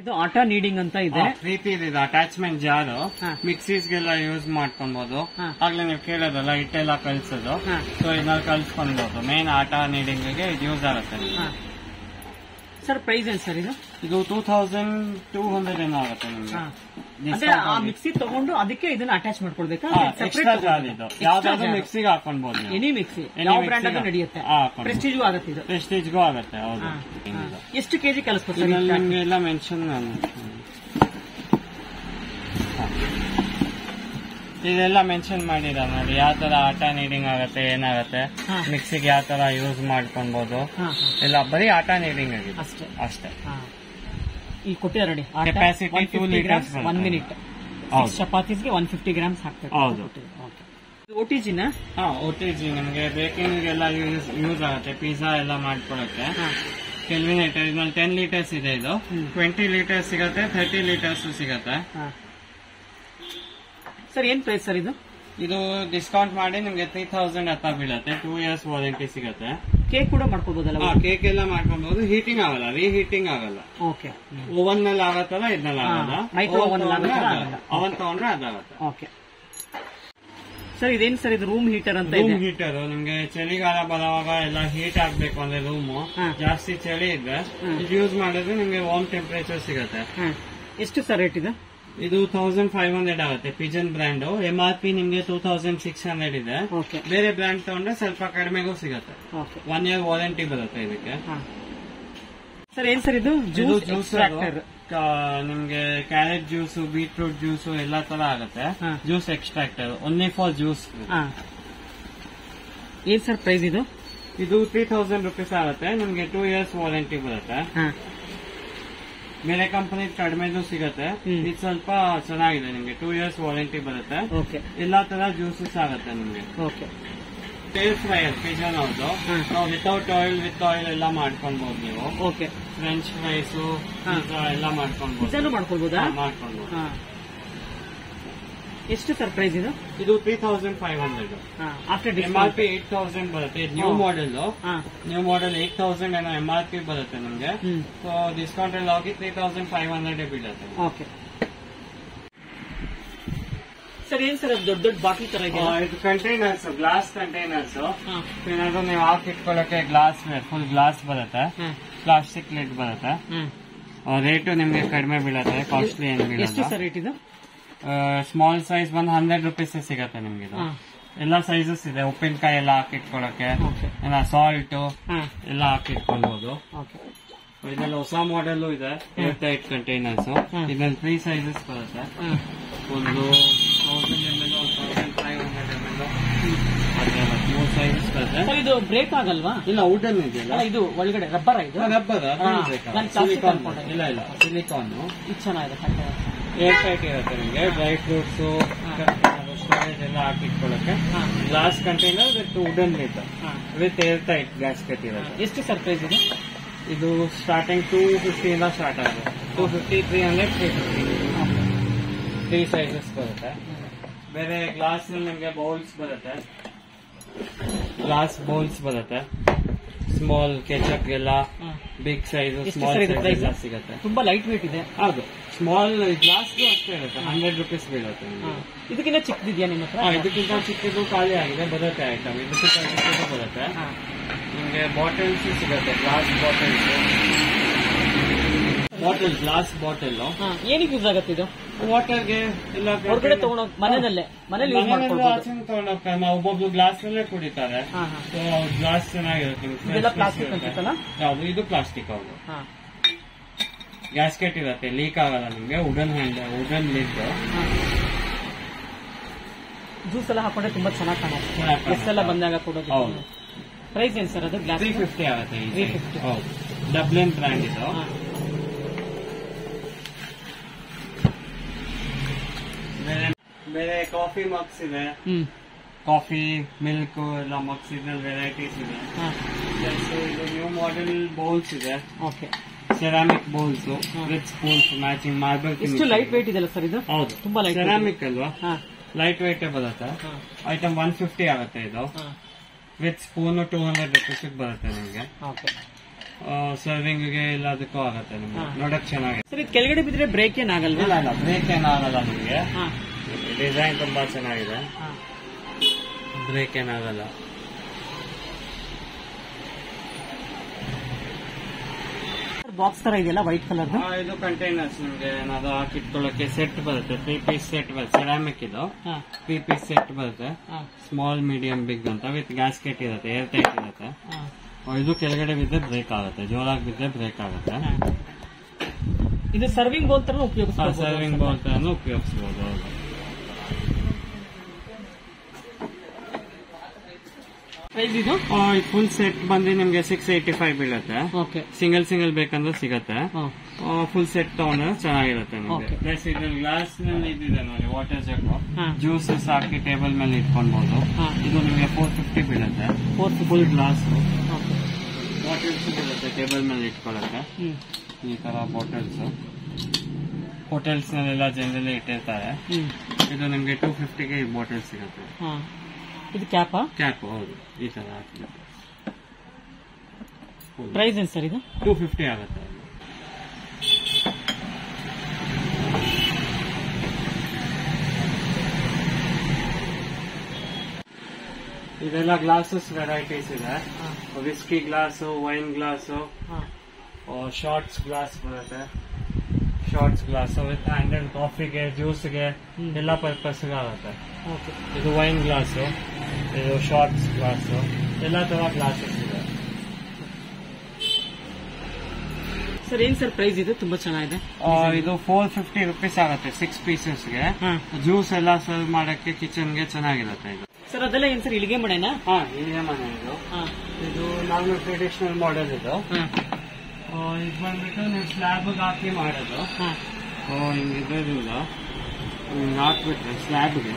ಇದು ಆಟಾ ನೀಡಿಂಗ್ ಅಂತ ಇದೆ. ಪ್ರೀತಿ ಇದೆ ಅಟ್ಯಾಚ್ಮೆಂಟ್ ಜಾರು ಮಿಕ್ಸೀಸ್ ಮಿಕ್ಸೀಸ್ಗೆಲ್ಲ ಯೂಸ್ ಮಾಡ್ಕೊಬಹುದು ಆಗ್ಲೇ ನೀವು ಕೇಳೋದಲ್ಲ ಹಿಟ್ಟೆಲ್ಲ ಕಲ್ಸೋದು. ಸೊ ಇದನ್ನ ಕಲ್ಸ್ಕೊಬಹುದು ಮೇನ್ ಆಟಾ ನೀಡಿಂಗ್ಗೆ ಯೂಸ್ ಆಗುತ್ತೆ. ಸರ್ ಪ್ರೈಸ್ ಏನು ಸರ್ ಇದು? ಇದು ಟೂ ತೌಸಂಡ್ ಟೂ ಹಂಡ್ರೆಡ್ ಏನೋ ಆಗುತ್ತೆ ನಿಮ್ಗೆ? ಆ ಮಿಕ್ಸಿ ತಗೊಂಡು ಅದಕ್ಕೆ ಇದನ್ನ ಅಟ್ಯಾಚ್ ಮಾಡ್ಕೊಳ್ಬೇಕಾ ಯಾವ್ದಾದ್ರು ಮಿಕ್ಸಿಗೆ ಹಾಕೊಂಡ್ಬೋದು ಎನಿ ಮಿಕ್ಸಿ ಯಾವ ಬ್ರ್ಯಾಂಡ್ ಅದು ನಡೆಯುತ್ತೆ. ಪ್ರೆಸ್ಟೀಜ್ ಹಾಕೊಂಡು. ಪ್ರೆಸ್ಟೀಜು ಆಗುತ್ತೆ ಇದು. ಪ್ರೆಸ್ಟೀಜ್ಗೂ ಆಗುತ್ತೆ ಹೌದು. ಎಷ್ಟು ಕೆಜಿ ಕಲಿಸ್ಬೋದು ನಿಮ್ಗೆ ಎಲ್ಲ ಮೆನ್ಷನ್ ಇದೆಲ್ಲ ಮೆನ್ಷನ್ ಮಾಡಿರ ನೋಡಿ ಯಾವ ತರ ಆಟ ನೀಡಿಂಗ್ ಆಗುತ್ತೆ ಏನಾಗುತ್ತೆ ಮಿಕ್ಸಿಗೆ ಯಾವ ತರ ಯೂಸ್ ಮಾಡ್ಕೊಬಹುದು ಇಲ್ಲ ಬರೀ ಆಟ ನೀಡಿಂಗ್ ಆಗಿದೆ. ಅಷ್ಟೇ. ಅಷ್ಟೇ. ಈ ಕೊಟ್ಟಿದ್ದಾರೆ ನೋಡಿ capacity two litres one. Minute. ಚಪಾತೀಸ್ಗೆ one fifty grams ಹಾಕ್ತಾರೆ. ಹೌದು. ಓ ಟಿ ಜಿನ ಹಾ ಓ ಟಿ ಜಿ ನಿಮ್ಗೆ ಬೇಕಿಂಗ್ ಎಲ್ಲ ಯೂಸ್ ಯೂಸ್ ಆಗುತ್ತೆ. ಪಿಜ್ಜಾ ಎಲ್ಲ ಮಾಡ್ಕೊಳಕ್ಕೆ. ಕೆಲ್ವಿನೇಟರ್ ಇದ್ರಲ್ಲಿ ಟೆನ್ ಲೀಟರ್ಸ್ ಇದೆ ಇದು. ಟ್ವೆಂಟಿ ಲೀಟರ್ಸ್ ಸಿಗತ್ತೆ ಥರ್ಟಿ ಲೀಟರ್ಸ್ ಸಿಗತ್ತೆ. ಸರ್ ಏನ್ ಪ್ರೈಸ್ ಸರ್ ಇದು? ಇದು ಡಿಸ್ಕೌಂಟ್ ಮಾಡಿ ನಿಮ್ಗೆ ತ್ರೀ ತೌಸಂಡ್ ಅಥವಾ ಬೀಳತ್ತೆ ಟೂ ಇಯರ್ಸ್ ವಾರಂಟಿ ಸಿಗತ್ತೆ. ಕೇಕ್ ಕೂಡ ಮಾಡ್ಕೋಬಹುದಲ್ಲ ಕೇಕ್ ಎಲ್ಲ ಮಾಡ್ಕೊಬಹುದು ಹೀಟಿಂಗ್ ಆಗಲ್ಲ ರೀಹೀಟಿಂಗ್ ಆಗಲ್ಲ. ಓಕೆ ಓವನ್ನಲ್ಲಿ ಆಗತ್ತಲ್ಲ ಇದ್ರಲ್ಲಿ ಹಾ, ಆಗಲ್ಲ. ಅವನ್ ತಗೊಂಡ್ರೆ ಅದಾಗತ್ತೆ. ಓಕೆ ಸರ್ ಇದೇನ್ ಸರ್ ಇದು ರೂಮ್ ಹೀಟರ್ ಅಂತ ರೂಮ್ ಹೀಟರ್ ನಿಮ್ಗೆ ಚಳಿಗಾಲ ಬರುವಾಗ ಎಲ್ಲ ಹೀಟ್ ಆಗ್ಬೇಕು ಅಂದ್ರೆ ರೂಮು ಜಾಸ್ತಿ ಚಳಿ ಇದ್ರೆ ಇದು ಯೂಸ್ ಮಾಡಿದ್ರೆ ನಿಮ್ಗೆ ವಾರ್ಮ್ ಟೆಂಪರೇಚರ್ ಸಿಗತ್ತೆ. ಎಷ್ಟು ಸರ್ ರೇಟ್ ಇದು? ಇದು ತೌಸಂಡ್ ಫೈವ್ ಹಂಡ್ರೆಡ್ ಆಗುತ್ತೆ pigeon brand M R P ನಿಮ್ಗೆ ಟೂ ತೌಸಂಡ್ ಸಿಕ್ಸ್ ಹಂಡ್ರೆಡ್ ಇದೆ. ಬೇರೆ ಬ್ರ್ಯಾಂಡ್ ತಗೊಂಡ್ರೆ ಸ್ವಲ್ಪ ಕಡಿಮೆಗೂ ಸಿಗುತ್ತೆ. ಒನ್ ಇಯರ್ ವಾರಂಟಿ ಬರುತ್ತೆ ಇದಕ್ಕೆ. ಸರ್ ಏನ್ ಸರ್ ಇದು? ಜ್ಯೂಸ್ ಜ್ಯೂಸ್ ನಿಮ್ಗೆ ಕ್ಯಾರೆಟ್ ಜ್ಯೂಸ್ ಬೀಟ್ರೂಟ್ ಜ್ಯೂಸ್ ಎಲ್ಲ ತರ ಆಗುತ್ತೆ. Juice extractor only for juice ಏನ್ ಸರ್ ಪ್ರೈಸ್ ಇದು? ಇದು ತ್ರೀ ತೌಸಂಡ್ ರುಪೀಸ್ ಆಗುತ್ತೆ. ನಿಮ್ಗೆ ಟೂ ಇಯರ್ಸ್ ವಾರಂಟಿ ಬರುತ್ತೆ. ಹಾ. ಬೇರೆ ಕಂಪನಿ ಕಡಿಮೆದು ಸಿಗುತ್ತೆ. ಇದು ಸ್ವಲ್ಪ ಚೆನ್ನಾಗಿದೆ ನಿಮ್ಗೆ. ಟೂ ಇಯರ್ಸ್ ವಾರಂಟಿ ಬರುತ್ತೆ. ಓಕೆ. ಎಲ್ಲಾ ತರ ಜ್ಯೂಸಸ್ ಆಗುತ್ತೆ ನಿಮ್ಗೆ. ಫ್ರೈಯರ್ ಪಿಜನ್ ಅವ್ರದ್ದು. ನಾವು ವಿತೌಟ್ ಆಯಿಲ್ ವಿತ್ ಆಯಿಲ್ ಎಲ್ಲ ಮಾಡ್ಕೊಳ್ಬಹುದು ನೀವು. ಓಕೆ. French fries. ಎಲ್ಲ ಮಾಡ್ಕೊಳ್ಬಹುದು ಪಿಜ್ಜಾನು ಮಾಡ್ಕೊಳ್ಬೋದಾ ಹಾ, ಮಾಡ್ಕೊಬಹುದು ಹಾ. ಎಷ್ಟು ಸರ್ ಪ್ರೈಸ್ ಇದು ಇದು three thousand five hundred after M R P eight thousand ಬರುತ್ತೆ. New. Model new model eight thousand ಏನೋ ಎಂ ಆರ್ ಪಿ ಬರುತ್ತೆ ನಮಗೆ. ಸೊ ಡಿಸ್ಕೌಂಟ್ ಎಲ್ಲ ಹೋಗಿ ತ್ರೀ ತೌಸಂಡ್ ಫೈವ್ ಹಂಡ್ರೆಡ್ ಬೀಳುತ್ತೆ ಓಕೆ ಸರ್ ಏನ್ ಸರ್ ದೊಡ್ಡ ದೊಡ್ಡ ಬಾಟಲ್ ತರ ಇದೆ ಇದು ಕಂಟೈನರ್ಸ್ ಗ್ಲಾಸ್ ಕಂಟೈನರ್ಸ್. ಏನಾದ್ರು ನೀವು ಹಾಕಿ ಇಟ್ಕೊಳ್ಳೋಕೆ ಗ್ಲಾಸ್ ಫುಲ್ ಗ್ಲಾಸ್ ಬರುತ್ತೆ. ಪ್ಲಾಸ್ಟಿಕ್ ಲಿಡ್ ಬರುತ್ತೆ. ರೇಟು ನಿಮ್ಗೆ ಕಡಿಮೆ ಬೀಳತ್ತೆ ಕಾಸ್ಟ್ಲಿ ಏನು ಎಷ್ಟು ಸರ್ ರೇಟ್ ಇದು? ಸ್ಮಾಲ್ ಸೈಜ್ ಬಂದು ಹಂಡ್ರೆಡ್ ರುಪೀಸ್ ಸಿಗತ್ತೆ ನಿಮ್ಗೆ ಇದು. ಎಲ್ಲ ಸೈಜಸ್ ಇದೆ. ಉಪ್ಪಿನಕಾಯಿ ಎಲ್ಲ ಹಾಕಿಟ್ಕೊಳಕ್ಕೆ. ಇಟ್ಕೊಳಕ್ಕೆ ಎಲ್ಲ ಸಾಲ್ಟ್ ಎಲ್ಲ ಹಾಕಿಟ್ಕೊಳ್ಬಹುದು ಇದೆಲ್ಲ ಹೊಸ ಮಾಡೆಲ್ ಇದೆ. Air tight containers. ಇದ್ರಲ್ಲಿ ತ್ರೀ ಸೈಜಸ್ ಬರುತ್ತೆ. ಒಂದು ತೌಸಂಡ್ ಎಂ ಎಲ್ ಒಂದು thousand five hundred M L ಮೂರು ಸೈಜಸ್ ಬರುತ್ತೆ. ಇದು ಬ್ರೇಕ್ ಆಗಲ್ವಾ? ಇಲ್ಲ ವುಡನ್ ಇದೆಯಲ್ಲ? ಇದು ಒಳಗಡೆ ರಬ್ಬರ್ ಇದು? ರಬ್ಬರ್ ಇಲ್ಲ ಇಲ್ಲ ಸಿಲಿಕಾನ್ ಇದು ಚೆನ್ನಾಗಿದೆ container. ಏರ್ ಟೈಟ್ ಇರುತ್ತೆ ನಿಮ್ಗೆ ಡ್ರೈ ಫ್ರೂಟ್ಸ್ ಸ್ಟೋರೇಜ್ ಎಲ್ಲ ಹಾಕಿಟ್ಕೊಳ್ಳಕ್ಕೆ ಹಾ. Glass container with wooden lid ಹಾ. ವಿತ್ ಏರ್ ಟೈಟ್ ಗ್ಯಾಸ್ಕೆಟ್ ಇರುತ್ತೆ ಎಷ್ಟು ಸರ್ ಪ್ರೈಸ್ ಇದು ಇದು ಸ್ಟಾರ್ಟಿಂಗ್ ಟೂ ಫಿಫ್ಟಿಯಿಂದ ಸ್ಟಾರ್ಟ್ ಆಗುತ್ತೆ two fifty three hundred three fifty three sizes ಬರುತ್ತೆ. ಬೇರೆ ಗ್ಲಾಸ್ ನಿಮಗೆ ಬೌಲ್ಸ್ ಬರುತ್ತೆ. ಗ್ಲಾಸ್ ಬೌಲ್ಸ್ ಬರುತ್ತೆ. ಸ್ಮಾಲ್ ಕೆಚಪ್ ಎಲ್ಲ ಹ್ಮ್. ಬಿಗ್ ಸೈಜ್ ಸ್ಮಾಲ್ ಸೈಜ್ ಸಿಗುತ್ತೆ. ತುಂಬಾ ಲೈಟ್ ವೇಟ್ ಇದೆ. ಹೌದು. ಸ್ಮಾಲ್ ಗ್ಲಾಸ್ ಅಷ್ಟೇ ಇರುತ್ತೆ. ಹಂಡ್ರೆಡ್ ರುಪೀಸ್ ಬೀಳುತ್ತೆ ಇದಕ್ಕಿಂತ ಚಿಕ್ಕದಿದೆಯಾ ನಿಮ್ಮ ಹತ್ರ? ಇದಕ್ಕಿಂತ ಚಿಕ್ಕದು ಖಾಲಿ ಆಗಿದೆ ಬರುತ್ತೆ ಐಟಮ್ ಇದಕ್ಕಿಂತ ಚಿಕ್ಕದು ಬರುತ್ತೆ. ನಿಮಗೆ ಬಾಟಲ್ಸ್ ಸಿಗುತ್ತೆ glass bottles bottle glass bottle ಹಾ. ಏನಕ್ಕೆ ಯೂಸ್ ಆಗುತ್ತೆ ಇದು? ವಾಟರ್ಗೆ ಇಲ್ಲ ಹೊರಗಡೆ ತಗೊಂಡೋಗ್ ಮನೆಯಲ್ಲೇ ಮನೇಲಿ ಯೂಸ್ ತಗೊಂಡೋಗ್ತಾರೆ ಒಬ್ಬೊಬ್ರು ಗ್ಲಾಸ್ ನಲ್ಲೇ ಕುಡಿತಾರೆ. ಹಾ ಹಾ. ಸೊ ಗ್ಲಾಸ್ ಚೆನ್ನಾಗಿರುತ್ತೆ ಇದೆಲ್ಲ ಪ್ಲಾಸ್ಟಿಕ್ ಇರುತ್ತೆ. ಅನ್ಸುತ್ತಲ್ಲ ಯಾವ್ದು ಇದು ಪ್ಲಾಸ್ಟಿಕ್ ಹೌದು. ಹಾ. ಗ್ಯಾಸ್ಕೆಟ್ ಇರುತ್ತೆ ಲೀಕ್ ಆಗಲ್ಲ ನಿಮ್ಗೆ wooden hand wooden lid juice ಎಲ್ಲ ಹಾಕೊಂಡ್ರೆ ತುಂಬಾ ಚೆನ್ನಾಗಿ ಕಾಣುತ್ತೆ. ಎಸ್ ಎಲ್ಲ ಬಂದಾಗ ಕೊಡೋದು ಹೌದು. ಪ್ರೈಸ್ ಏನ್ ಸರ್ ಅದು ಗ್ಲಾಸ್ ತ್ರೀ ಫಿಫ್ಟಿ ಆಗುತ್ತೆ ತ್ರೀ 350. size. ಹೌದು. ಡಬ್ಲಿನ್ ಬ್ರ್ಯಾಂಡ್ ಇದು. ಬೇರೆ ಕಾಫಿ ಮಗ್ಸ್ ಇದೆ ಕಾಫಿ ಮಿಲ್ಕ್ ಎಲ್ಲ ಮಗ್ಸ್ ಇದೆ ವೆರೈಟೀಸ್ ಇದೆ ಇದು ನ್ಯೂ ಮಾಡೆಲ್ ಬೌಲ್ಸ್ ಇದೆ okay ceramic bowls. With spoons matching marble light weight ಇದೆಲ್ಲ ಸರ್ ಇದು? ಹೌದು. ತುಂಬಾ ಲೈಟ್ ಸೆರಾಮಿಕ್ ಅಲ್ವಾ? ಲೈಟ್ ವೇಟ್ ಬರುತ್ತೆ. ಐಟಮ್ ಒನ್ ಫಿಫ್ಟಿ ಆಗುತ್ತೆ ಇದು. With spoon two hundred rupees ಬರುತ್ತೆ ನಿಮಗೆ. ಓಕೆ ಸರ್ವಿಂಗ್ಗೆ ಎಲ್ಲದಕ್ಕೂ ಆಗತ್ತೆ ನಿಮ್ಗೆ. ನೋಡಕ್ ಚೆನ್ನಾಗಿದೆ ಸರ್ ಇದು ಕೆಳಗಡೆ ಬಿದ್ರೆ ಬ್ರೇಕ್ ಏನಾಗಲ್ಲ ಇಲ್ಲ ಇಲ್ಲ ಬ್ರೇಕ್ ಏನಾಗಲ್ಲ ನಿಮ್ಗೆ. ಡಿಸೈನ್ ತುಂಬಾ ಚೆನ್ನಾಗಿದೆ. ಬ್ರೇಕ್ ಏನಾಗಲ್ಲ. ಬಾಕ್ಸ್ ತರ ಇದೆಯಲ್ಲ ವೈಟ್ ಕಲರ್ ಇದು ಕಂಟೈನರ್ಸ್ ನಿಮ್ಗೆ ಏನಾದ್ರು ಹಾಕಿಟ್ಕೊಳ್ಳೋಕೆ ಸೆಟ್ ಬರುತ್ತೆ. ತ್ರೀ ಪೀಸ್ ಸೆಟ್ ಬರುತ್ತೆ. ಸೆರಾಮಿಕ್ ಇದು. ತ್ರೀ ಪೀಸ್ ಸೆಟ್ ಬರುತ್ತೆ. ಸ್ಮಾಲ್ ಮೀಡಿಯಂ ಬಿಗ್ ಅಂತ. ವಿತ್ ಗ್ಯಾಸ್ಕೆಟ್ ಇರುತ್ತೆ ಏರ್ ಟೈಟ್ ಇರುತ್ತೆ. ಇದು ಕೆಳಗಡೆ ಬಿದ್ದರೆ ಬ್ರೇಕ್ ಆಗುತ್ತೆ. ಜೋರಾಗಿ ಬಿದ್ದರೆ ಬ್ರೇಕ್ ಆಗುತ್ತೆ. ಇದು ಸರ್ವಿಂಗ್ ಬೋಲ್ ತರ ಉಪಯೋಗಿಸ್ತಾರೆ ಸರ್ವಿಂಗ್ ಬೋಲ್ ತರ ಉಪಯೋಗಿಸಬಹುದು ಪ್ರೈಸ್ ಇದು? ಫುಲ್ ಸೆಟ್ ಬಂದು ನಿಮ್ಗೆ ಸಿಕ್ಸ್ ಏಯ್ಟಿ ಫೈವ್ ಬೀಳುತ್ತೆ. ಓಕೆ ಸಿಂಗಲ್ ಸಿಂಗಲ್ ಬೇಕಂದ್ರೆ ಸಿಗತ್ತೆ. ಫುಲ್ ಸೆಟ್ ತಗೊಂಡ್ರೆ ಚೆನ್ನಾಗಿರುತ್ತೆ ನಿಮಗೆ. ಪ್ಲಸ್ ಇದ್ರಲ್ಲಿ ಗ್ಲಾಸ್ನಲ್ಲಿ ಇದಿದೆ ನೋಡಿ ವಾಟರ್ ಜಗ್ ಜ್ಯೂಸಸ್ ಹಾಕಿ ಟೇಬಲ್ ಮೇಲೆ ಇಟ್ಕೊಬಹುದು ಹಾ. ಇದು ನಿಮಗೆ ಫೋರ್ ಫಿಫ್ಟಿ ಬೀಳುತ್ತೆ. ಫೋರ್ ಫುಲ್ ಗ್ಲಾಸ್ ಬಾಟಲ್ಸ್ ಬೀಳುತ್ತೆ ಟೇಬಲ್ ಮೇಲೆ ಇಟ್ಕೊಳ್ಳುತ್ತೆ ಹ್ಮ್. ಈ ತರ ಬಾಟಲ್ಸ್ ಹೋಟೆಲ್ಸ್ ನಲ್ಲೆಲ್ಲ ಜನರಲಿ ಇಟ್ಟಿರ್ತಾರೆ. ಇದು ನಿಮ್ಗೆ ಟೂ ಫಿಫ್ಟಿಗೆ ಈ ಬಾಟಲ್ ಸಿಗುತ್ತೆ. ಇದು ಕ್ಯಾಪಾ ಕ್ಯಾಪ್ ಹೌದು. ಈ ತರ ಪ್ರೈಸ್ ಏನು ಸರ್ ಇದು? ಟೂ ಫಿಫ್ಟಿ ಆಗುತ್ತೆ. ಇದೆಲ್ಲ ಗ್ಲಾಸಸ್ ವೆರೈಟೀಸ್ ಇದೆ. ವಿಸ್ಕಿ ಗ್ಲಾಸು ವೈನ್ ಗ್ಲಾಸು ಹಾ. ಶಾರ್ಟ್ಸ್ ಗ್ಲಾಸ್ ಬರುತ್ತೆ. ಶಾರ್ಟ್ಸ್ ಗ್ಲಾಸ್ ವಿತ್ ಹ್ಯಾಂಡಲ್ ಕಾಫಿಗೆ ಜ್ಯೂಸ್ಗೆ. ಎಲ್ಲ ಪರ್ಪಸ್ಗೆ ಆಗುತ್ತೆ. ಇದು ವೈನ್ ಗ್ಲಾಸು ಇದು ಶಾರ್ಟ್ಸ್ ಗ್ಲಾಸು ಎಲ್ಲ ತರ ಗ್ಲಾಸಸ್ ಇದೆ. ಸರ್ ಏನ್ ಸರ್ ಪ್ರೈಸ್ ಇದು? ತುಂಬಾ ಚೆನ್ನಾಗಿದೆ. ಇದು ಫೋರ್ ಫಿಫ್ಟಿ ರುಪೀಸ್ ಆಗುತ್ತೆ ಸಿಕ್ಸ್ ಪೀಸಸ್ಗೆ ಜ್ಯೂಸ್ ಎಲ್ಲ ಸರ್ವ್ ಮಾಡಕ್ಕೆ ಕಿಚನ್ಗೆ ಚೆನ್ನಾಗಿರುತ್ತೆ ಇದು. ಸರ್ ಅದೆಲ್ಲ ಏನ್ ಸರ್ ಇಳಿಗೆ ಮನೆನಾ? ಹಾ ಇದೇ ಮನೆ ಇದು. ಹಾ. ಇದು ನಾರ್ಮಲ್ ಟ್ರೆಡಿಷನಲ್ ಮಾಡೆಲ್ ಇದು. ಇದು ಬಂದ್ಬಿಟ್ಟು ನೀವು ಸ್ಲ್ಯಾಬ್ ಹಾಕಿ ಮಾಡೋದು. ಹಿಂಗ್ ಹಾಕ್ಬಿಟ್ರೆ ಸ್ಲ್ಯಾಬ್ಗೆ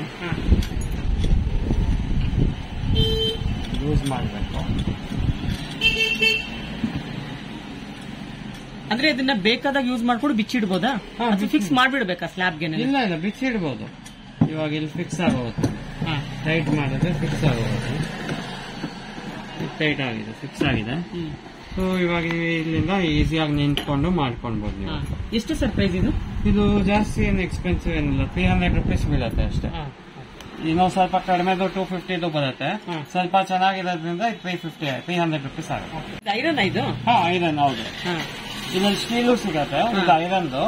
ಯೂಸ್ ಮಾಡಬೇಕು. ಅಂದ್ರೆ ಇದನ್ನ ಬೇಕಾದಾಗ ಯೂಸ್ ಮಾಡ್ಕೊಂಡು ಬಿಚ್ಚಿಡ್ಬೋದಾ? ಅದು ಫಿಕ್ಸ್ ಮಾಡ್ಬಿಡ್ಬೇಕಾ ಸ್ಲ್ಯಾಬ್ಗೆ ಇಲ್ಲ ಇಲ್ಲ ಬಿಚ್ಚಿಡ್ಬೋದು. ಇವಾಗ ಇಲ್ಲಿ ಫಿಕ್ಸ್ ಹಾ ಟೈಟ್ ಮಾಡಿದ್ರೆ ಫಿಕ್ಸ್ ಆಗೋದು. ಟೈಟ್ ಆಗಿದೆ ಫಿಕ್ಸ್ ಆಗಿದೆ. ಸೊ ಇವಾಗ ಇಲ್ಲಿಂದ ಈಸಿಯಾಗಿ ನಿಂತ್ಕೊಂಡು ಮಾಡ್ಕೊಳ್ಬೋದು ನೀವು. ಎಷ್ಟು ಸರ್ ಪ್ರೈಸ್ ಇದು? ಇದು ಜಾಸ್ತಿ ಏನು ಎಕ್ಸ್ಪೆನ್ಸಿವ್ ಏನಿಲ್ಲ. ತ್ರೀ ಹಂಡ್ರೆಡ್ ರುಪೀಸ್ ಬೀಳತ್ತೆ ಅಷ್ಟೇ. ಇನ್ನೊಂದು ಇನ್ನೂ ಸ್ವಲ್ಪ ಕಡಿಮೆದು ಟೂ ಫಿಫ್ಟಿದು ಬರುತ್ತೆ. ಸ್ವಲ್ಪ ಚೆನ್ನಾಗಿರೋದ್ರಿಂದ three fifty three hundred rupees ಆಗುತ್ತೆ. ಐರನ್ ಇದು? ಹಾ ಐರನ್ ಹೌದು. ಇದ್ರಲ್ಲಿ ಸ್ಟೀಲು ಸಿಗತ್ತೆ ಇದು ಐರನ್ದು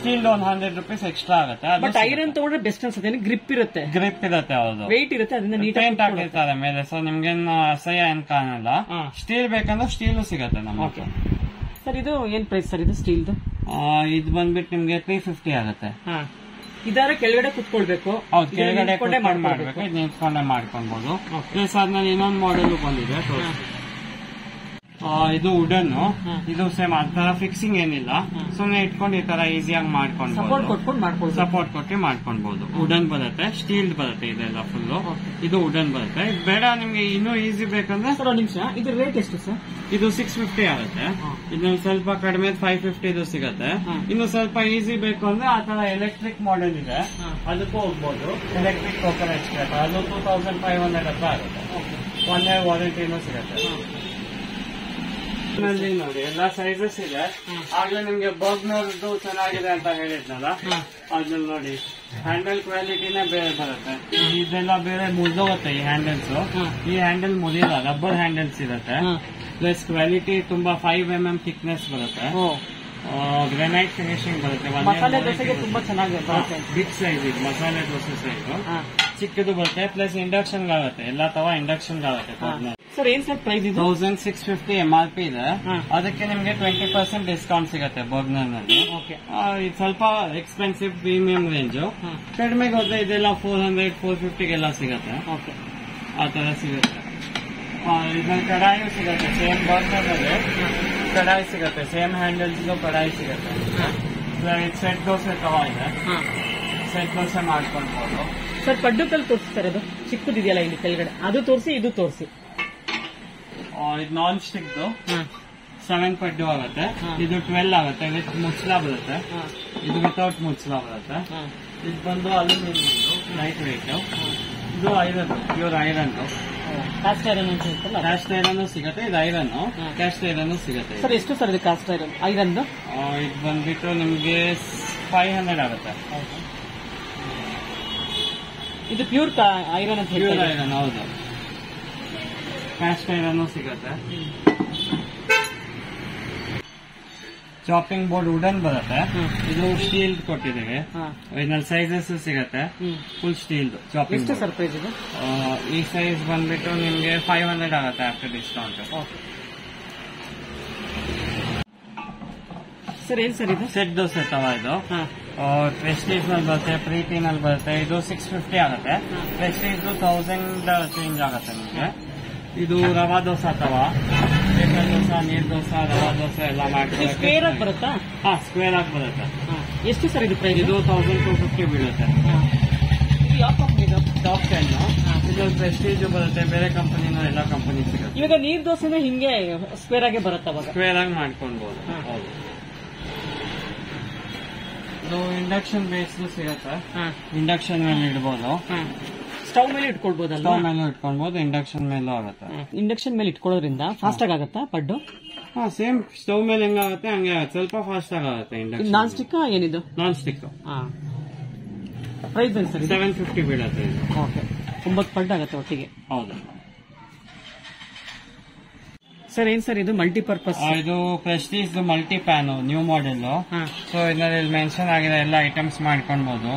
ಸ್ಟೀಲ್ ಒಂದು ಹಂಡ್ರೆಡ್ ರುಪೀಸ್ ಎಕ್ಸ್ಟ್ರಾ ಆಗುತ್ತೆ. ಬಟ್ ಐರನ್ ತಗೊಂಡ್ರೆ ಬೆಸ್ಟ್ ಅನ್ಸುತ್ತೆ. ಗ್ರಿಪ್ ಇರುತ್ತೆ. ಗ್ರಿಪ್ ಇರುತ್ತೆ ಹೌದು. ವೆಯ್ಟ್ ಇರುತ್ತೆ ಅದನ್ನ ಪೇಂಟ್ ಆಗಿರ್ತಾರೆ ಹಾಕಿರ್ತಾರೆ ಮೇಲೆ. ಸೊ ನಿಮ್ಗೇನು ಅಸಹ್ಯ ಏನ್ ಕಾಣಲ್ಲ. ಸ್ಟೀಲ್ ಬೇಕಂದ್ರೆ ಸ್ಟೀಲ್ ಸಿಗತ್ತೆ ನಮಗೆ. ಓಕೆ ಸರ್ ಇದು ಏನ್ ಪ್ರೈಸ್ ಸರ್ ಇದು ಸ್ಟೀಲ್ದು ಇದು ಬಂದ್ಬಿಟ್ಟು ನಿಮ್ಗೆ ತ್ರೀ ಫಿಫ್ಟಿ ಆಗುತ್ತೆ. ಹಾ. ಇದಾರೆ ಕೆಳಗಡೆ ಕುತ್ಕೊಳ್ಬೇಕು. ಹೌದು ಕೆಳಗಡೆ. ಮಾಡ್ಬೇಕು ನಿಂತ್ಕೊಂಡೆ ಮಾಡ್ಕೊಬಹುದು ಸರ್ ಪ್ಲಸ್ ಆದ್ಮೇಲೆ ಇನ್ನೊಂದು ಮಾಡೆಲ್ ಬಂದಿದೆ ಇದು ವುಡನ್ ಇದು ಸೇಮ್ ಆ ತರ ಫಿಕ್ಸಿಂಗ್ ಏನಿಲ್ಲ. ಸುಮ್ಮನೆ ಸುಮ್ನೆ ಇಟ್ಕೊಂಡು ಈ ತರ ಈಸಿಯಾಗಿ ಸಪೋರ್ಟ್ ಮಾಡ್ಕೊಂಡು ಸಪೋರ್ಟ್ ಕೊಟ್ಟು ಮಾಡ್ಕೊಳ್ಬಹುದು ವುಡನ್ ಬರುತ್ತೆ ಸ್ಟೀಲ್ ಬರುತ್ತೆ ಇದೆಲ್ಲ ಫುಲ್ ಇದು ವುಡನ್ ಬರುತ್ತೆ. ಇದು ಬೇಡ ನಿಮ್ಗೆ ಇನ್ನೂ ಈಸಿ ಬೇಕಂದ್ರೆ ಸರ್ ನಿಮಿಷ. ಇದು ರೇಟ್ ಎಷ್ಟು ಸರ್? ಇದು ಸಿಕ್ಸ್ ಫಿಫ್ಟಿ ಆಗುತ್ತೆ. ಇದು ಸ್ವಲ್ಪ ಕಡಿಮೆ ಫೈವ್ ಫಿಫ್ಟಿದು ಸಿಗುತ್ತೆ. ಹಾ. ಇನ್ನು ಸ್ವಲ್ಪ ಈಸಿ ಬೇಕು ಅಂದ್ರೆ ಆ ತರ ಎಲೆಕ್ಟ್ರಿಕ್ ಮಾಡೆಲ್ ಇದೆ. ಅದಕ್ಕೂ ಹೋಗ್ಬೋದು. ಎಲೆಕ್ಟ್ರಿಕ್ ಕೋಕರ್ ಸ್ಕ್ರಾಪ್ ಅದು ಟೂ ತೌಸಂಡ್ ಫೈವ್ ಹಂಡ್ರೆಡ್ ಹತ್ರ ಆಗುತ್ತೆ. ಒನ್ ಇಯರ್ ವಾರಂಟಿನೂ ಸಿಗುತ್ತೆ. ನಲ್ಲಿ ನೋಡಿ ಎಲ್ಲಾ ಸೈಜಸ್ ಇದೆ. ಆಗ್ಲೇ ನಿಮ್ಗೆ ಬಗ್ನರ್ದು ಚೆನ್ನಾಗಿದೆ ಅಂತ ಹೇಳಿದ್ನಲ್ಲ. ಅದ್ರಲ್ಲಿ ನೋಡಿ ಹ್ಯಾಂಡಲ್ ಕ್ವಾಲಿಟಿನೇ ಬೇರೆ ಬರುತ್ತೆ. ಇದೆಲ್ಲ ಬೇರೆ ಮುರಿದೋಗುತ್ತೆ ಈ ಹ್ಯಾಂಡಲ್ಸ್ ಈ ಹ್ಯಾಂಡಲ್ ಮುರಿಯಲ್ಲ ರಬ್ಬರ್ ಹ್ಯಾಂಡಲ್ಸ್ ಇರುತ್ತೆ. ಪ್ಲಸ್ ಕ್ವಾಲಿಟಿ ತುಂಬಾ ಫೈವ್ ಎಂ ಎಂ ಥಿಕ್ನೆಸ್ ಬರುತ್ತೆ ಗ್ರೆನೈಟ್ ಫಿನಿಶಿಂಗ್ ಬರುತ್ತೆ. ಮಸಾಲೆ ದೋಸೆಗೆ ತುಂಬಾ ಚೆನ್ನಾಗಿರುತ್ತೆ ಬಿಗ್ ಸೈಜ್ ಇದು ಮಸಾಲೆ ದೋಸೆ ಸೈಜ್ ಹಾ. ಚಿಕ್ಕದು ಬರುತ್ತೆ ಪ್ಲಸ್ ಇಂಡಕ್ಷನ್ ಆಗುತ್ತೆ ಎಲ್ಲಾ ತವ ಇಂಡಕ್ಷನ್ ಆಗುತ್ತೆ ಹಾ. ಸರ್ ಏನ್ ಸರ್ ಪ್ರೈಸ್ ಇದು thousand six fifty M R P ಇದೆ ಹಾ. ಅದಕ್ಕೆ ನಿಮ್ಗೆ ಟ್ವೆಂಟಿ ಪರ್ಸೆಂಟ್ ಡಿಸ್ಕೌಂಟ್ ಸಿಗುತ್ತೆ ಬರ್ಗ್ನರ್ನಲ್ಲಿ ಓಕೆ ಆ, ಇದು ಸ್ವಲ್ಪ ಎಕ್ಸ್ಪೆನ್ಸಿವ್ ಪ್ರೀಮಿಯಂ ರೇಂಜು ಹಾ. ಕಡಿಮೆಗೆ ಹೋದ್ರೆ ಇದೆಲ್ಲ ಫೋರ್ ಹಂಡ್ರೆಡ್ ಫೋರ್ ಫಿಫ್ಟಿಗೆಲ್ಲ ಸಿಗುತ್ತೆ. ಓಕೆ ಆ ತರ ಸಿಗುತ್ತೆ. ಆ, ಇದ್ರಲ್ಲಿ ಕಡಾಯಿ ಸಿಗುತ್ತೆ ಸೇಮ್ ಬರ್ನರ್ ಅಲ್ಲಿ ಕಡಾಯಿ ಸಿಗುತ್ತೆ ಸೇಮ್ ಹ್ಯಾಂಡಲ್ಸ್ ಕಡಾಯಿ ಸಿಗುತ್ತೆ. ಸೆಟ್ ದೋಸೆ ತವ ಇದೆ. ಹಾ. ಸೆಟ್ ದೋಸೆ ಮಾಡ್ಕೊಳ್ಬಹುದು ಸರ್ ಪಡ್ಡು ಕಲ್ ತೋರಿಸ್ತಾರೆ ಅದು ಚಿಕ್ಕದಿದೆಯಲ್ಲ ಇಲ್ಲಿ ಕೆಳಗಡೆ. ಅದು ತೋರಿಸಿ ಇದು ತೋರಿಸಿ. ಇದು ನಾನ್ ಸ್ಟಿಕ್ದು ಹಾ. ಸೆವೆನ್ ಪಡ್ಡು ಆಗುತ್ತೆ. ಇದು ಟ್ವೆಲ್ ಆಗುತ್ತೆ. ವಿತ್ ಮುಚ್ಚಲ ಬರುತ್ತೆ. ಇದು ವಿತೌಟ್ ಮುಚ್ಚಲ ಬರುತ್ತೆ. ಇದು ಬಂದು ಅಲ್ಯೂಮಿನಿಯಂ ಲೈಟ್ ವೇಟ್ ಇದು iron pure iron cast iron ಅಂತ ಕ್ಯಾಸ್ಟ್ ಐರನ್ ಸಿಗುತ್ತೆ. ಇದು ಐರನ್. ಕ್ಯಾಸ್ಟ್ ಐರನ್ ಸಿಗುತ್ತೆ. ಸರ್ ಎಷ್ಟು ಸರ್ ಇದು ಕಾಸ್ಟ್ ಐರನ್ ಐರನ್ ಇದು ಬಂದ್ಬಿಟ್ಟು ನಿಮ್ಗೆ ಫೈವ್ ಹಂಡ್ರೆಡ್ ಆಗುತ್ತೆ. ಇದು ಪ್ಯೂರ್ ಐರನ್ ಅಂತ ಪ್ಯೂರ್ ಹೇಳ್ತಾರೆ ಐರನ್ ಹೌದು. ಕ್ಯಾಸ್ಟ್ ಐರನ್ ಸಿಗುತ್ತೆ. ಚಾಪಿಂಗ್ ಬೋರ್ಡ್ ವುಡನ್ ಬರುತ್ತೆ. ಇದು ಸ್ಟೀಲ್ ಕೊಟ್ಟಿದ್ದೀವಿ. ಇದ್ರಲ್ಲಿ ಸೈಜಸ್ ಸಿಗತ್ತೆ. ಫುಲ್ ಸ್ಟೀಲ್ ಚಾಪಿಂಗ್ ಎಷ್ಟು ಸರ್ ಪ್ರೈಸ್ ಇದು? ಈ ಸೈಜ್ ಬಂದ್ಬಿಟ್ಟು ನಿಮ್ಗೆ ಫೈವ್ ಹಂಡ್ರೆಡ್ ಆಗುತ್ತೆ ಆಫ್ಟರ್ ಡಿಸ್ಕೌಂಟ್ ಸರಿ ಸರ್ ಏನ್ ಸರ್ ಇದು? ಸೆಟ್ ದೋಸೆ ತವ ಇದು? ಹಾ ಪ್ರೆಸ್ಟೀಜ್ನಲ್ಲಿ ಬರುತ್ತೆ ಪ್ರೀತಿ ನಲ್ಲಿ ಬರುತ್ತೆ ಇದು ಸಿಕ್ಸ್ ಫಿಫ್ಟಿ ಆಗುತ್ತೆ. ಪ್ರೆಸ್ಟೀಜ್ ತೌಸಂಡ್ ಚೇಂಜ್ ಆಗುತ್ತೆ ನಿಮಗೆ. ಇದು ರವಾ ದೋಸೆ ತವಾ ಬೇಕಾದ ದೋಸೆ ನೀರ್ ದೋಸೆ ರವಾ ದೋಸೆ ಎಲ್ಲ ಮಾಡ್ತೀವಿ ಸ್ಕ್ವೇರ್ ಆಗಿ ಬರುತ್ತಾ? ಹಾ ಸ್ಕ್ವೇರ್ ಆಗಿ ಬರುತ್ತೆ. ಎಷ್ಟು ಸರ್ ಇದು ಪ್ರೈಸ್ ಇದು ತೌಸಂಡ್ ಟು ಫಿಫ್ಟಿ ಬೀಳುತ್ತೆ. ಯಾವ ಕಂಪ್ನಿ ಟಾಪ್ ಟೆನ್ ಇದು ಪ್ರೆಸ್ಟೀಜ್ ಬರುತ್ತೆ ಬೇರೆ ಕಂಪನಿನ ಎಲ್ಲ ಕಂಪನಿ ಸಿಗುತ್ತೆ. ಇವಾಗ ನೀರ್ ದೋಸೆನೂ ಹಿಂಗೆ ಸ್ಕ್ವೇರ್ ಆಗಿ ಬರುತ್ತೆ ಸ್ಕ್ವೇರ್ ಆಗಿ ಮಾಡ್ಕೊಳ್ಬಹುದು ಹೌದು. ಇದು ಇಂಡಕ್ಷನ್ ಬೇಸ್ ಸಿಗುತ್ತೆ. ಇಂಡಕ್ಷನ್ ಮೇಲೆ ಇಡ್ಬೋದು. ಸ್ಟವ್ ಮೇಲೆ ಇಟ್ಕೊಳ್ಬೋದಲ್ಲ ಸ್ಟವ್ ಮೇಲೂ ಇಟ್ಕೊಳ್ಬಹುದು ಇಂಡಕ್ಷನ್ ಮೇಲೂ ಆಗುತ್ತೆ. ಇಂಡಕ್ಷನ್ ಮೇಲೆ ಇಟ್ಕೊಳ್ಳೋದ್ರಿಂದ ಫಾಸ್ಟ್ ಆಗಿ ಆಗುತ್ತಾ ಪಡ್ಡು? ಹಾ ಸೇಮ್ ಸ್ಟವ್ ಮೇಲೆ ಹೆಂಗಾಗುತ್ತೆ ಹಂಗೆ ಆಗುತ್ತೆ. ಸ್ವಲ್ಪ ಫಾಸ್ಟ್ ಆಗುತ್ತೆ ಇಂಡಕ್ಷನ್ ನಾನ್ ಸ್ಟಿಕ್ ಏನಿದು? ನಾನ್ ಸ್ಟಿಕ್ ಹಾ. ಪ್ರೈಸ್ ಏನು ಸರ್ ಸೆವೆನ್ ಫಿಫ್ಟಿ ಬೀಳುತ್ತೆ ಓಕೆ ಒಂಬತ್ತು ಪಡ್ಡು ಆಗುತ್ತೆ ಒಟ್ಟಿಗೆ. ಹೌದು. ಸರ್ ಏನ್ ಸರ್ ಇದು ಮಲ್ಟಿಪರ್ಪಸ್ ಇದು Prestige multi pan new model so ಇದರಲ್ಲಿ ಮೆನ್ಷನ್ ಆಗಿದೆ ಎಲ್ಲ ಐಟಮ್ಸ್ ಮಾಡ್ಕೊಳ್ಬಹುದು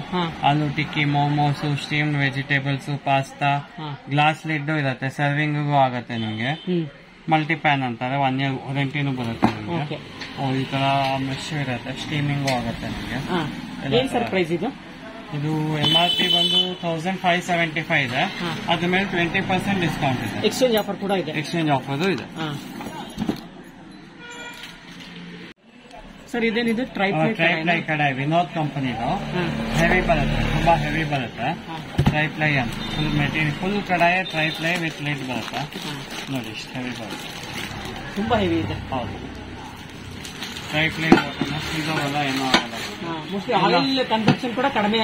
aloo tikki momos steam vegetables pasta glass lid ಇರುತ್ತೆ ಸರ್ವಿಂಗ್ ಆಗುತ್ತೆ ನಿಮಗೆ. ಮಲ್ಟಿ ಪ್ಯಾನ್ ಅಂತಾರೆ ಒನ್ ಇಯರ್ ವಾರಂಟಿನೂ ಬರುತ್ತೆ ನಿಮಗೆ. ಈ ತರ ಮೆಶ್ ಇರುತ್ತೆ ಸ್ಟೀಮಿಂಗು ಆಗುತ್ತೆ ನಿಮಗೆ. ಏನ್ ಸರ್ ಪ್ರೈಸ್ ಇದು? ಇದು ಎಂ ಆರ್ ಪಿ ಬಂದು ತೌಸಂಡ್ ಫೈವ್ ಸೆವೆಂಟಿ ಫೈವ್ ಇದೆ. ಅದ್ರ ಮೇಲೆ ಟ್ವೆಂಟಿ ಪರ್ಸೆಂಟ್ ಡಿಸ್ಕೌಂಟ್ ಇದೆ. ಎಕ್ಸ್ಚೇಂಜ್ ಆಫರ್ ಕೂಡ ಇದೆ. ಎಕ್ಸ್ಚೇಂಜ್ ಆಫರ್ ಇದೆ. ಸರ್ ಇದೇನಿದೆ? ಟ್ರೈ ಟ್ರೈಪ್ಲೈ ಕಡಾಯಿ ವಿನೋದ್ ಕಂಪನಿದು ಹೆವಿ ಬರುತ್ತೆ ತುಂಬಾ ಹೆವಿ ಬರುತ್ತೆ. ಟ್ರೈಪ್ಲೈ ಅಂತ. Full material full kadai triply with lid ಬರುತ್ತೆ. ನೋಡಿ ಇಷ್ಟು ಹೆವಿ ಬರುತ್ತೆ. ತುಂಬಾ ಹೆವಿ ಇದೆ. ಹೌದು. ಟ್ರೈಪ್ಲೈ ಇದಾವಲ್ಲ ಏನೋ ಆಗಲ್ಲ. ಮೋಸ್ಟ್ಲಿ ಆಯಿಲ್ ಕನ್ಸಪ್ಷನ್ ಕೂಡ ಕಡಿಮೆ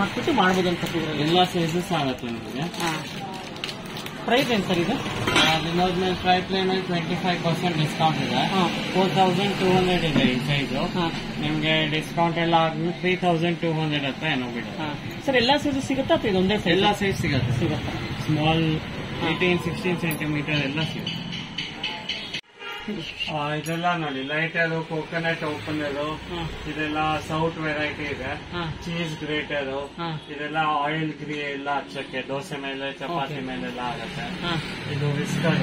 ಹಾಕ್ಬಿಟ್ಟು ಮಾಡ್ಬೋದು ಅನ್ಸುತ್ತೆ ಎಲ್ಲಾ ಸೈಜಸ್ ಆಗುತ್ತೆ ನಿಮಗೆ. ಪ್ರೈಸ್ ಏನ್ ಸರ್ ಇದು? ವಿನೋದ್ ಮೇಲೆ triply plain twenty five percent discount ಇದೆ ಫೋರ್ ತೌಸಂಡ್ ಟೂ ಹಂಡ್ರೆಡ್ ಇದೆ ಈ ಸೈಜು ನಿಮ್ಗೆ ಡಿಸ್ಕೌಂಟ್ ಎಲ್ಲ ಆದ್ಮೇಲೆ ತ್ರೀ ತೌಸಂಡ್ ಟೂ ಹಂಡ್ರೆಡ್ ಹತ್ರ ಏನೋ ಬಿಡುತ್ತೆ. ಸರ್ ಎಲ್ಲಾ ಸೈಜ್ ಸಿಗುತ್ತಾ ಅಥವಾ ಇದೊಂದೇ ಸೈಜ್ ಎಲ್ಲ ಸೈಜ್ ಸಿಗುತ್ತೆ. ಸಿಗುತ್ತೆ? ಸ್ಮಾಲ್ ಏಯ್ಟೀನ್ ಸಿಕ್ಸ್ಟೀನ್ ಸೆಂಟಿಮೀಟರ್ ಎಲ್ಲ ಸಿಗುತ್ತೆ. ಇದೆಲ್ಲ ನೋಡಿ ಲೈಟರ್ ಕೋಕೋನಟ್ ಓಪನರ್ ಇದೆಲ್ಲ ಸೌಟ್ ವೆರೈಟಿ ಇದೆ. ಚೀಸ್ ಗ್ರೇಟರ್ ಇದೆಲ್ಲ ಆಯಿಲ್ ಗ್ರೀ ಎಲ್ಲ ಹಚ್ಚಕ್ಕೆ ದೋಸೆ ಮೇಲೆ ಚಪಾತಿ ಮೇಲೆ ಎಲ್ಲ ಆಗುತ್ತೆ. ಇದು ವಿಸ್ಕರ್.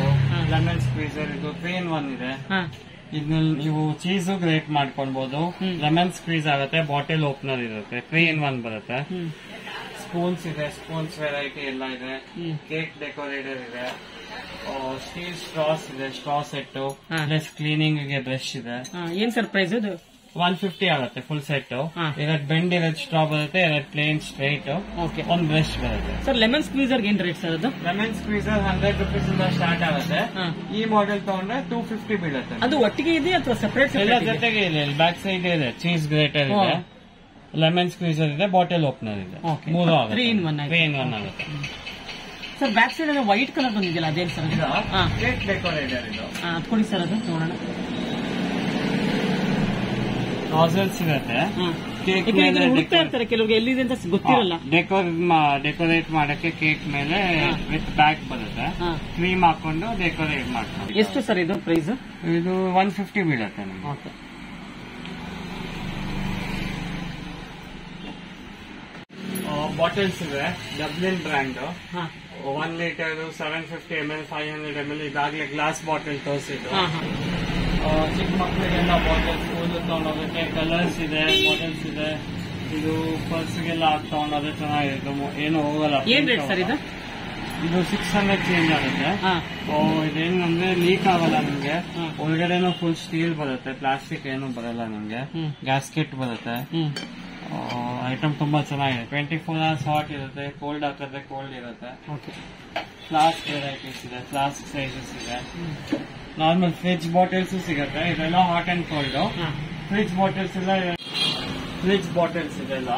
ಲೆಮನ್ ಸ್ಕ್ವೀಸರ್ ಇದು ಕ್ರೀನ್ ಒನ್ ಇದೆ. ಹಾ ಇದ್ರಲ್ಲಿ ನೀವು ಚೀಸು ಗ್ರೇಟ್ ಮಾಡ್ಕೊಳ್ಬಹುದು. ಲೆಮನ್ ಸ್ಕ್ವೀಸ್ ಆಗುತ್ತೆ ಬಾಟಲ್ ಓಪನರ್ ಇರುತ್ತೆ ತ್ರೀ ಇನ್ ಒನ್ ಬರುತ್ತೆ ಸ್ಪೂನ್ಸ್ ಇದೆ ಸ್ಪೂನ್ಸ್ ವೆರೈಟಿ ಎಲ್ಲ ಇದೆ. ಕೇಕ್ ಡೆಕೋರೇಟರ್ ಇದೆ. ಸ್ಟೀಲ್ ಸ್ಟ್ರಾಸ್ ಇದೆ ಸ್ಟ್ರಾ ಸೆಟ್. ಪ್ಲಸ್ ಕ್ಲೀನಿಂಗ್ಗೆ ಬ್ರಷ್ ಇದೆ. ಏನ್ ಸರ್ ಪ್ರೈಸ್ ಇದು? ಒನ್ ಫಿಫ್ಟಿ ಆಗುತ್ತೆ ಫುಲ್ ಸೆಟ್. ಎರಡ್ ಬೆಂಡ್ ಇರೋದು ಸ್ಟ್ರಾ ಬರುತ್ತೆ ಎರಡ್ ಪ್ಲೇನ್ ಸ್ಟ್ರೈಟ್ ಓಕೆ ಒಂದ್ ಬ್ರಷ್ ಬರುತ್ತೆ. ಸರ್ ಲೆಮನ್ ಸ್ಕ್ವೀಸರ್ ಏನ್ ರೇಟ್ ಸರ್ ಅದು? ಲೆಮನ್ ಸ್ಕ್ವೀಸರ್ ಹಂಡ್ರೆಡ್ ರುಪೀಸ್ ಇಂದ ಸ್ಟಾರ್ಟ್ ಆಗುತ್ತೆ. ಈ ಮಾಡೆಲ್ ತಗೊಂಡ್ರೆ ಟೂ ಫಿಫ್ಟಿ ಬೀಳುತ್ತೆ. ಅದು ಒಟ್ಟಿಗೆ ಇದೆ ಅಥವಾ ಸೆಪರೇಟ್ ಎಲ್ಲ ಜೊತೆಗೆ ಇದೆ ಬ್ಯಾಕ್ ಸೈಡ್ ಇದೆ ಚೀಸ್ ಗ್ರೇಟರ್ ಇದೆ. ಲೆಮನ್ ಸ್ಕ್ವೀಸರ್ ಇದೆ ಬಾಟಲ್ ಓಪನರ್ ಇದೆ. ಮೂರು ಆಗುತ್ತೆ. ಇನ್ ಒನ್ ಆಗುತ್ತೆ. ಸರ್ ಬ್ಯಾಕ್ ಸೈಡ್ ಅಲ್ಲಿ ವೈಟ್ ಕಲರ್ ಬಂದಿದೆಯಲ್ಲ ಅದೇನು ಸರ್ ಕೇಕ್ ಡೆಕೋರೇಟರ್ ಇದು ಕೊಡಿ ಸರ್ ಅದು ನೋಡೋಣ. ನಾಸಲ್ಸ್ ಇರುತ್ತೆ. ಹಾ. ಕೇಕ್ ಮೇಲೆ ಹುಡುಕ್ತಾ ಇರ್ತಾರೆ ಕೆಲವ್ರಿಗೆ ಎಲ್ಲಿದೆ ಅಂತ ಗೊತ್ತಿರಲ್ಲ. ಡೆಕೋರ್ ಡೆಕೋರೇಟ್ ಮಾಡಕ್ಕೆ ಕೇಕ್ ಮೇಲೆ. ವಿತ್ ಬ್ಯಾಗ್ ಬರುತ್ತೆ. ಹಾ. ಕ್ರೀಮ್ ಹಾಕೊಂಡು ಡೆಕೋರೇಟ್ ಮಾಡ್ತಾರೆ ಎಷ್ಟು ಸರ್ ಇದು ಪ್ರೈಸ್ ಇದು ಒನ್ ಫಿಫ್ಟಿ ಬೀಳುತ್ತೆ ನಿಮ್ಗೆ ಓಕೆ ಬಾಟಲ್ಸ್ ಇದೆ ಡಬ್ಲಿನ್ ಬ್ರ್ಯಾಂಡ್ ಹಾ. One litre seven fifty M L five hundred M L ಇದಾಗಲೇ glass bottle ತೋರಿಸಿದ್ದು. ಹಾ ಚಿಕ್ಕ ಮಕ್ಕಳಿಗೆಲ್ಲ ಬಾಟಲ್ ಸ್ಕೂಲ್ ತಗೊಂಡೋಗಕ್ಕೆ ಕಲರ್ಸ್ ಇದೆ ಬಾಟಲ್ಸ್ ಇದೆ. ಇದು ಪರ್ಸ್ಗೆಲ್ಲ ಹಾಕಿ ತಗೊಂಡೋದ್ರೆ ಚೆನ್ನಾಗಿದೆ ಏನು ಹೋಗಲ್ಲ. ಏನ್ ರೇಟ್ ಸರ್ ಇದು? ಇದು ಸಿಕ್ಸ್ ಹಂಡ್ರೆಡ್ ಚೇಂಜ್ ಆಗುತ್ತೆ. ಇದೇನಂದ್ರೆ ಲೀಕ್ ಆಗಲ್ಲ ನಿಮ್ಗೆ. ಒಳಗಡೆನೂ ಫುಲ್ ಸ್ಟೀಲ್ ಬರುತ್ತೆ ಪ್ಲಾಸ್ಟಿಕ್ ಏನು ಬರಲ್ಲ ನಿಮ್ಗೆ. ಗ್ಯಾಸ್ಕೆಟ್ ಬರುತ್ತೆ. ಐಟಮ್ ತುಂಬಾ ಚೆನ್ನಾಗಿದೆ. ಟ್ವೆಂಟಿ ಫೋರ್ ಅವರ್ಸ್ ಹಾಟ್ ಇರುತ್ತೆ ಕೋಲ್ಡ್ ಹಾಕಿದ್ರೆ ಕೋಲ್ಡ್ ಇರುತ್ತೆ. ಓಕೆ ಫ್ಲಾಸ್ಕ್ ವೆರೈಟೀಸ್ ಇದೆ ಫ್ಲಾಸ್ಕ್ ಸೈಜಸ್ ಇದೆ. ನಾರ್ಮಲ್ ಫ್ರಿಜ್ ಬಾಟಲ್ಸ್ ಸಿಗುತ್ತೆ ಇದೆಲ್ಲ ಹಾಟ್ ಅಂಡ್ ಕೋಲ್ಡ್ ಹಾ. ಫ್ರಿಡ್ಜ್ ಬಾಟಲ್ಸ್ ಎಲ್ಲ ಫ್ರಿಡ್ಜ್ ಬಾಟಲ್ಸ್ ಇದೆಲ್ಲ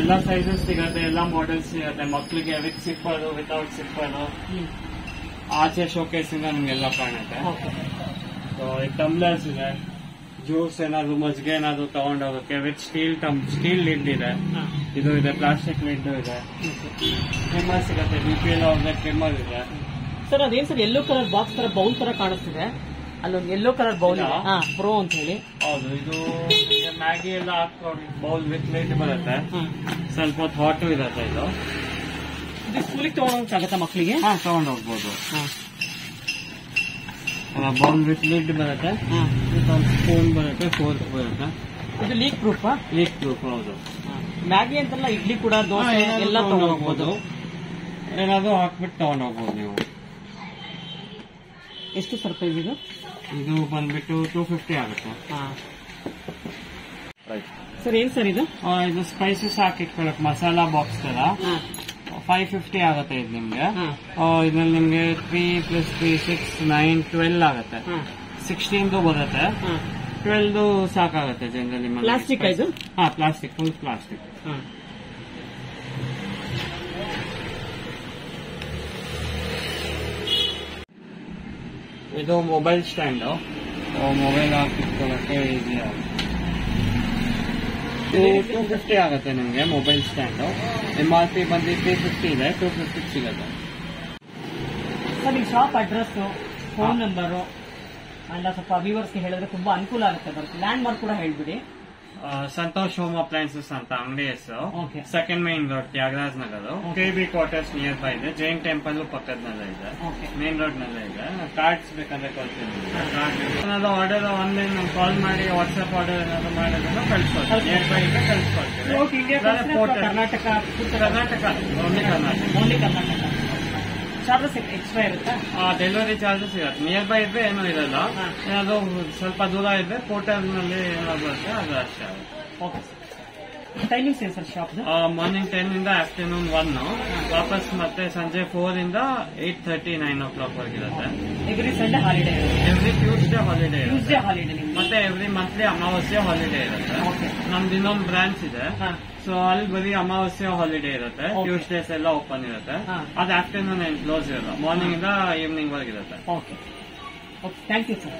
ಎಲ್ಲ. ಸೈಜಸ್ ಸಿಗುತ್ತೆ ಎಲ್ಲ ಮಾಡೆಲ್ಸ್ ಸಿಗುತ್ತೆ. ಮಕ್ಕಳಿಗೆ ವಿತ್ ಸಿಪ್ಪರು ವಿತೌಟ್ ಸಿಪ್ಪರು ಆಚೆ ಶೋಕೇಸ್ ಇಂದ ನಿಮ್ಗೆಲ್ಲ ಕಾಣುತ್ತೆ. ಸೊ ಟಮ್ಲರ್ಸ್ ಇದೆ. ಜ್ಯೂಸ್ ಏನಾದ್ರು ಮಜ್ಜಿಗೆ ಏನಾದ್ರು ತಗೊಂಡೋಗಕ್ಕೆ ವಿತ್ ಸ್ಟೀಲ್ ಟಮ್ ಸ್ಟೀಲ್ ಲಿಡ್ ಇದೆ. ಇದು ಇದೆ ಪ್ಲಾಸ್ಟಿಕ್ ಲಿಡ್ ಇದೆ. ಫೇಮಸ್ ಸಿಗುತ್ತೆ ಬಿ ಪಿ ಎಲ್ ಅವ್ರದ್ದು ಟ್ರಿಮ್ಮರ್ ಇದೆ. ಸರ್ ಅದೇನ್ ಸರ್ ಎಲ್ಲೋ ಕಲರ್ ಬಾಕ್ಸ್ ತರ ಬೌಲ್ ತರ ಕಾಣಿಸ್ತಿದೆ. ಅಲ್ಲೊಂದು ಎಲ್ಲೋ ಕಲರ್ ಬೌಲ್ ಪ್ರೋ ಅಂತ ಹೇಳಿ. ಹೌದು ಇದು ಮ್ಯಾಗಿ ಎಲ್ಲ ಹಾಕೊಂಡು ಬೌಲ್ ವಿತ್ ಲಿಡ್ ಬರುತ್ತೆ. ಸ್ವಲ್ಪ ಹೊತ್ತು ಹಾಟು ಇರುತ್ತೆ ಇದು. ಸ್ಕೂಲಿಗೆ ತಗೊಂಡೋಗಕ್ಕಾಗತ್ತಾ ಮಕ್ಕಳಿಗೆ ಹಾ. ಬೌಲ್ ವಿತ್ ಲಿಡ್ ಬರುತ್ತೆ. ಹಾ. ಸ್ಪೂನ್ ಬರುತ್ತೆ ಫೋರ್ಕ್ ಬರುತ್ತೆ. ಇದು ಲೀಕ್ ಪ್ರೂಫ್ ಲೀಕ್ ಪ್ರೂಫ್ ಹೌದು. ಮ್ಯಾಗಿ ಅಂತಲ್ಲ ಇಡ್ಲಿ ಕೂಡ ದೋಸೆ ಎಲ್ಲ ತಗೊಂಡ್ ತಗೊಂಡೋಗ್ಬೋದು. ಏನಾದ್ರು ಹಾಕ್ಬಿಟ್ಟು ತಗೊಂಡ್ ಹೋಗ್ಬೋದು ನೀವು. ಎಷ್ಟು ಸರ್ ಪ್ರೈಸ್ ಇದು ಇದು ಬಂದ್ಬಿಟ್ಟು ಟೂ ಫಿಫ್ಟಿ ಆಗುತ್ತೆ. ಸರ್ ಏನ್ ಸರ್ ಇದು? ಇದು ಸ್ಪೈಸಸ್ ಹಾಕಿಟ್ಕೊಳಕ್ ಮಸಾಲಾ ಬಾಕ್ಸ್ ತರ. ಫೈವ್ ಫಿಫ್ಟಿ ಆಗುತ್ತೆ ಇದು ನಿಮ್ಗೆ. ಇದ್ರಲ್ಲಿ ನಿಮ್ಗೆ three plus three six nine twelve ಆಗುತ್ತೆ. ಸಿಕ್ಸ್ಟೀನ್ದು ಬರುತ್ತೆ. ಟ್ವೆಲ್ದು ಸಾಕಾಗುತ್ತೆ ಜನರಲಿ ನಿಮ್ಮ ಪ್ಲಾಸ್ಟಿಕ್ ಇದು? ಹಾ ಪ್ಲಾಸ್ಟಿಕ್ ಫುಲ್ ಪ್ಲಾಸ್ಟಿಕ್ ಇದು ಮೊಬೈಲ್ ಸ್ಟ್ಯಾಂಡು ಮೊಬೈಲ್ ಹಾಕಿಟ್ಕೊಳ್ಳಕ್ಕೆ ಈಸಿ ಆಗುತ್ತೆ. ಟೂ ಫಿಫ್ಟಿ ಆಗುತ್ತೆ ನಿಮಗೆ mobile stand M R P ಬಂದು ತ್ರೀ ಫಿಫ್ಟಿ ಇದೆ ಟೂ ಫಿಫ್ಟಿ ಸಿಗುತ್ತೆ. ಸರ್ ಈ ಶಾಪ್ ಅಡ್ರೆಸ್ಸು ಫೋನ್ ನಂಬರು ಎಲ್ಲ ಸ್ವಲ್ಪ ವ್ಯೂವರ್ಸ್ಗೆ ಹೇಳಿದ್ರೆ ತುಂಬಾ ಅನುಕೂಲ ಆಗುತ್ತೆ. ಬರುತ್ತೆ ಲ್ಯಾಂಡ್ ಮಾರ್ಕ್ ಕೂಡ ಹೇಳ್ಬಿಡಿ. ಸಂತೋಷ್ ಹೋಮ್ ಅಪ್ಲೈನ್ಸಸ್ ಅಂತ ಅಂಗಡಿ ಹೆಸರು. Okay. Second main road Thyagaraj Nagar. K B quarters near by ಇದೆ. ಜೈನ್ ಟೆಂಪಲ್ ಪಕ್ಕದಲ್ಲೇ ಇದೆ. ಓಕೆ ಮೇನ್ ರೋಡ್ ನಲ್ಲೇ ಇದೆ. ಕಾರ್ಡ್ಸ್ ಬೇಕಂದ್ರೆ ಕೊಡ್ತೀನಿ. ಏನಾದ್ರು ಆರ್ಡರ್ ಆನ್ಲೈನ್ ಕಾಲ್ ಮಾಡಿ ವಾಟ್ಸ್ಆಪ್ ಆರ್ಡರ್ ಏನಾದ್ರು ಮಾಡೋದನ್ನ ಕಳ್ಸ್ಕೊಡ್ತೀನಿ. ನಿಯರ್ ಬೈ ಇದೆ ಓಕೆ ಇಂಡಿಯಾ ಕಳ್ಸ್ಕೊಡ್ತೀನಿ Karnataka Karnataka only Karnataka only Karnataka charges extra ಇರುತ್ತಾ? ಡೆಲಿವರಿ ಚಾರ್ಜಸ್ ಇರುತ್ತೆ. ನಿಯರ್ ಬೈ ಇದ್ರೆ ಏನೂ ಇರಲ್ಲ. ಏನಾದ್ರು ಸ್ವಲ್ಪ ದೂರ ಇದ್ರೆ ಪೋರ್ಟಲ್ನಲ್ಲಿ ಏನಾದ್ರು ಅದು ಅಷ್ಟೇ ಓಕೆ ಟೈಮಿಂಗ್ಸ್ ಏನು ಸರ್ ಶಾಪ್ ಮಾರ್ನಿಂಗ್ ಟೆನ್ ಇಂದ ಆಫ್ಟರ್ನೂನ್ ಒನ್ ವಾಪಸ್ ಮತ್ತೆ ಸಂಜೆ ಫೋರ್ ಇಂದ eight thirty nine o'clock ವರೆಗಿರುತ್ತೆ every Sunday holiday every Tuesday holiday Tuesday holiday ಮತ್ತೆ ಎವ್ರಿ ಮಂತ್ಲಿ ಅಮಾವಾಸ್ಯೆ ಹಾಲಿಡೇ ಇರುತ್ತೆ. ನಮ್ದು ಇನ್ನೊಂದು ಬ್ರಾಂಚ್ ಇದೆ. ಸೊ ಅಲ್ಲಿ ಬರೀ ಅಮಾವಾಸ್ಯೆ ಹಾಲಿಡೇ ಇರುತ್ತೆ. ಟ್ಯೂಸ್ಡೇಸ್ ಎಲ್ಲ ಓಪನ್ ಇರುತ್ತೆ. ಅದು ಆಫ್ಟರ್ನೂನ್ ಏನ್ ಕ್ಲೋಸ್ ಇರಲ್ಲ ಮಾರ್ನಿಂಗ್ ಇಂದ evening ವರೆಗಿರುತ್ತೆ okay okay thank you sir.